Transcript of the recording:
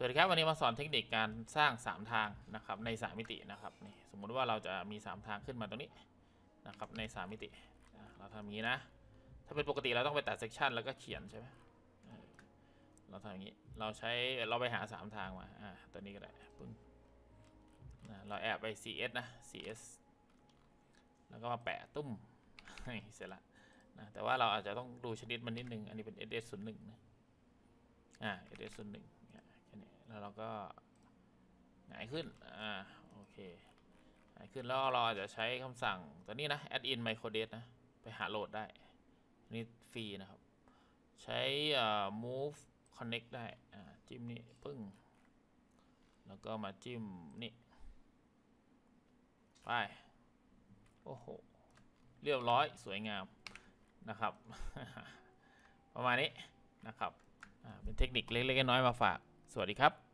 สวัสดีครับวันนี้มาสอนเทคนิคการสร้าง 3 ทางนะครับใน 3 มิตินะครับนี่สมมุติว่าเราจะมี 3 ทางขึ้นมาตรงนี้นะครับใน 3 มิติ เราทำอย่างนี้นะ ถ้าเป็นปกติเราต้องไปตัดเซกชันแล้วก็เขียนใช่ไหมเราทำอย่างนี้เราใช้เราไปหา 3 ทางมาอ่าตัวนี้ก็ได้ปึ้งเราแอบไป cs นะ cs แล้วก็มาแปะตุ้มเสร็จละนะแต่ว่าเราอาจจะต้องดูชนิดมันนิดนึงอันนี้เป็น ss 0 1นะอ่า ss 0 1 นี่แล้วเราก็หงายขึ้น อ่า โอเคหงายขึ้นแล้วเราจะใช้คำสั่งตัวนี้นะ add in microdate นะ ไปหาโหลดได้ นี่ฟรีนะครับ ใช้อ่า move connect ได้ อ่า จิ้มนี่ปึ้ง แล้วก็มาจิ้มนี่ ไป โอ้โห เรียบร้อยสวยงามนะครับ ประมาณนี้นะครับอ่าเป็นเทคนิคเล็กๆน้อยๆมาฝาก สวัสดีครับ